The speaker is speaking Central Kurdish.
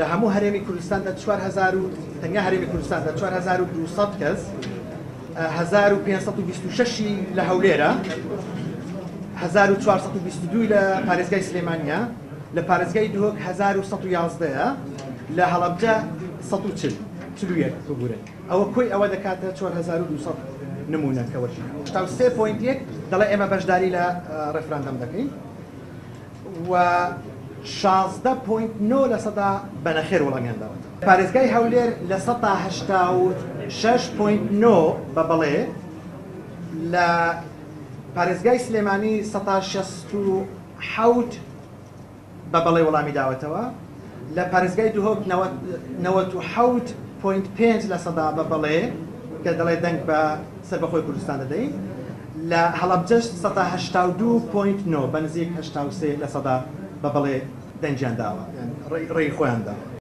لە هەموو هەرێمی کوردستاندا 4 تەنیا هەرێمی کوردستاندا 4200 کەس 1526 لە هەولێرە 1422 لە پارێزگای سلێمانیا لە پارێزگای دهۆک 1911 لە هەڵەبجە 140 بگورن ئەوە کوی ئەوە دەکاتە 4200 نمونونەکەەوەژ تا سێ پوینت دەڵێ ئێمە بەشداری لە ڕێفراندەم دەکەین و شازدە پوینت نۆ لە سەدا بەنەخێر وڵامیانداوە. پارێزگای هەولێر لە سەهشتا و 6.9 بە بڵێ لە پارێزگای سلێمانی 16 بە بەڵێ وەڵامی داوەتەوە لە پارێزگای دوهۆ5.5 لە سەدا بە بڵێ کە دەڵێ دەنگ بە سەر بەخۆی کوردستان دەدەین لە هەڵبجەشت 1970 بە نزیک 83 لە سەدا بە بڵێ دەنجیان داوە ڕێی يعني خۆیان داوە